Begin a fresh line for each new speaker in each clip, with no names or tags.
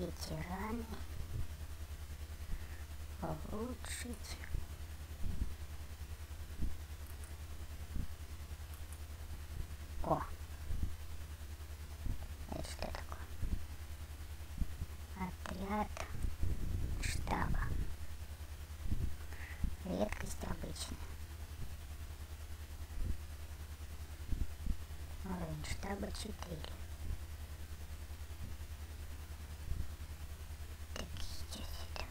ветераны улучшить о! Это что такое? Отряд штаба. Редкость обычная. Уровень штаба 4 так сейчас это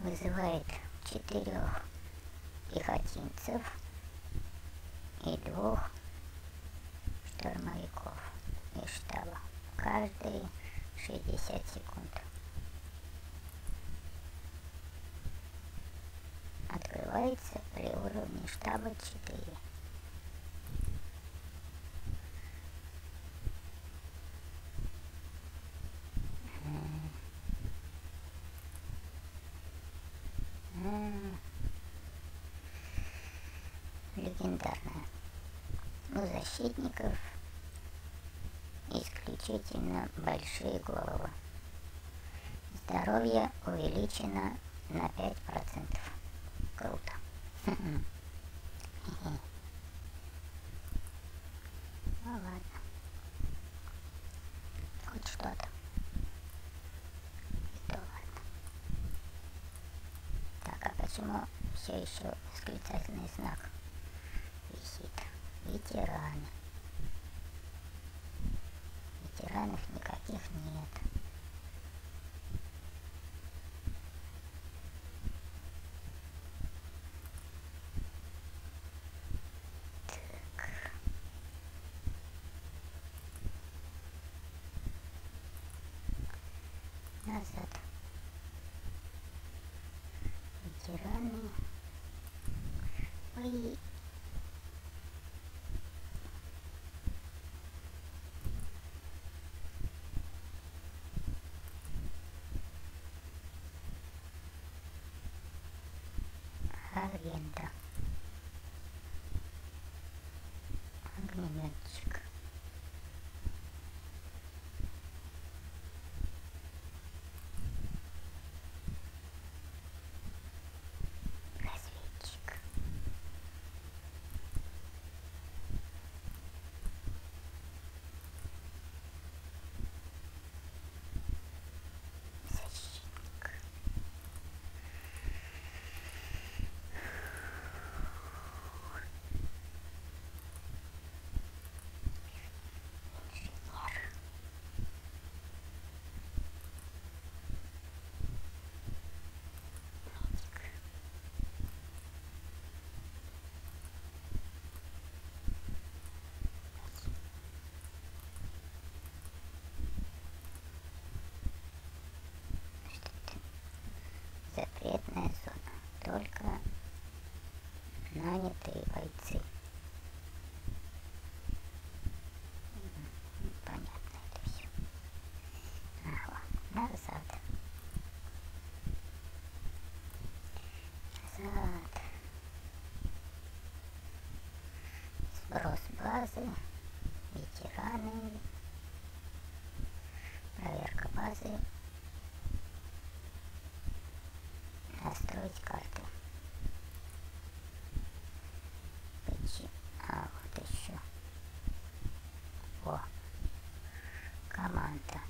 так вызывает четырех пехотинцев и двух штурмовиков из штаба. Каждые 60 секунд. Открывается при уровне штаба 4. Исключительно большие головы. Здоровье увеличено на 5%. Круто. Ну ладно. Хоть что-то. И то ладно. Так, а почему все еще восклицательный знак висит? Ветераны. Назад. Ветераны. Ой. аренда. Огнеметчик. Сброс базы. Ветераны. Проверка базы. Настроить карты. Почему? А, вот еще. О, команда.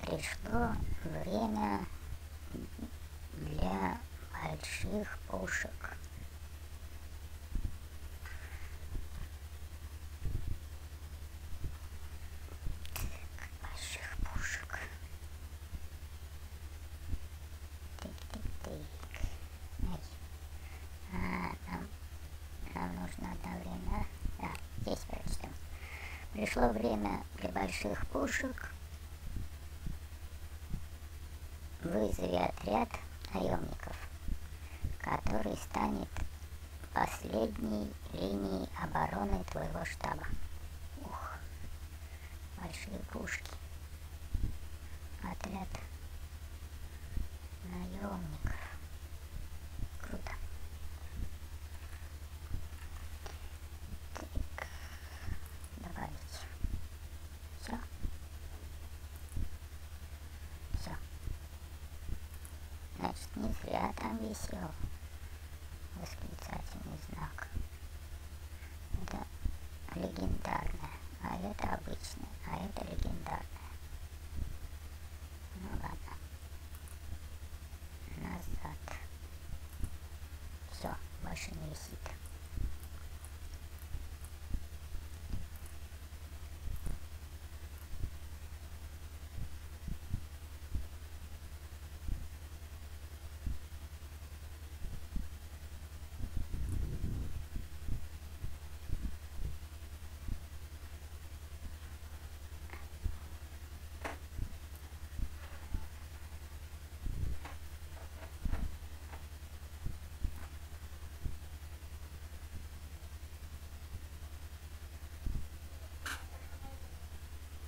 Пришло время для больших пушек. Пришло время для больших пушек. Вызови отряд наемников, который станет последней линией обороны твоего штаба. Ух, большие пушки. Отряд наемников. Круто. Не зря там висел восклицательный знак. Это легендарное, а это обычное, а это легендарное. Ну ладно. Назад. Все, больше не висит.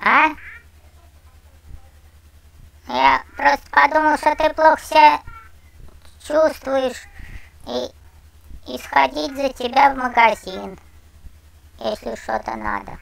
А? Я просто подумал, что ты плохо себя чувствуешь и, и сходить за тебя в магазин, если что-то надо.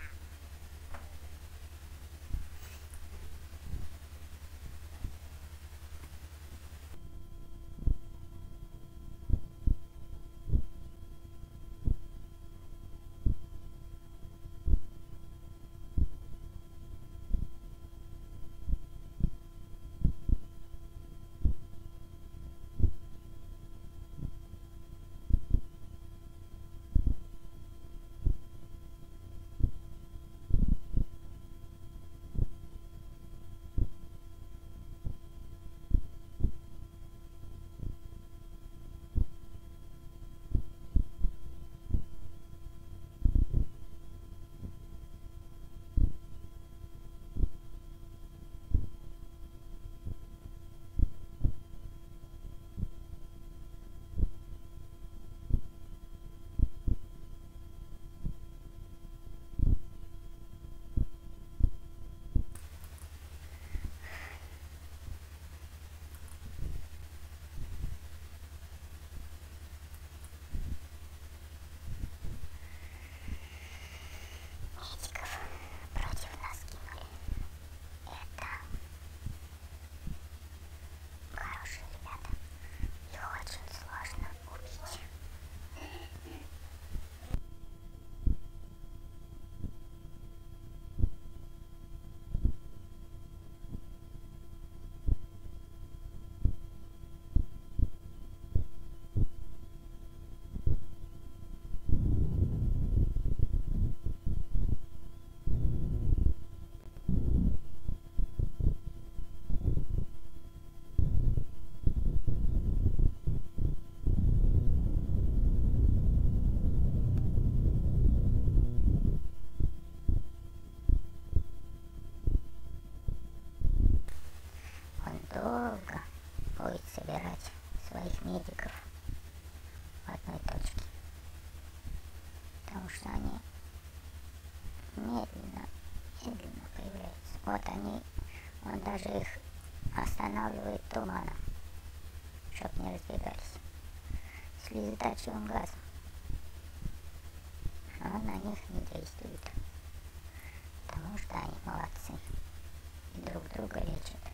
Вот они, он даже их останавливает туманом, чтобы не разбегались. Слезоточивым газом. Но он на них не действует. Потому что они молодцы. И друг друга лечат.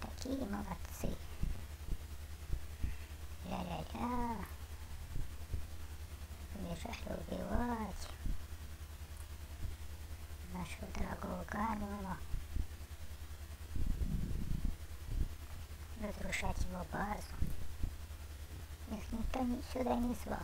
Такие молодцы. Ля-ля-ля. Побежали убивать нашего дорогого Гамилова. Разрушать его базу. Их никто ни- сюда не звал.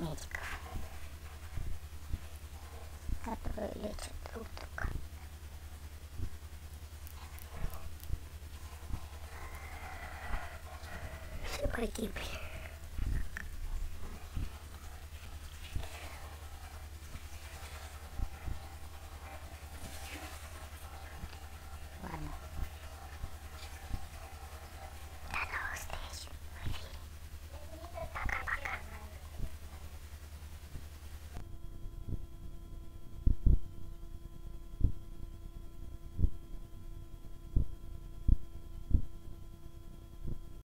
Медиков, которые лечат друг друга. Все погибли.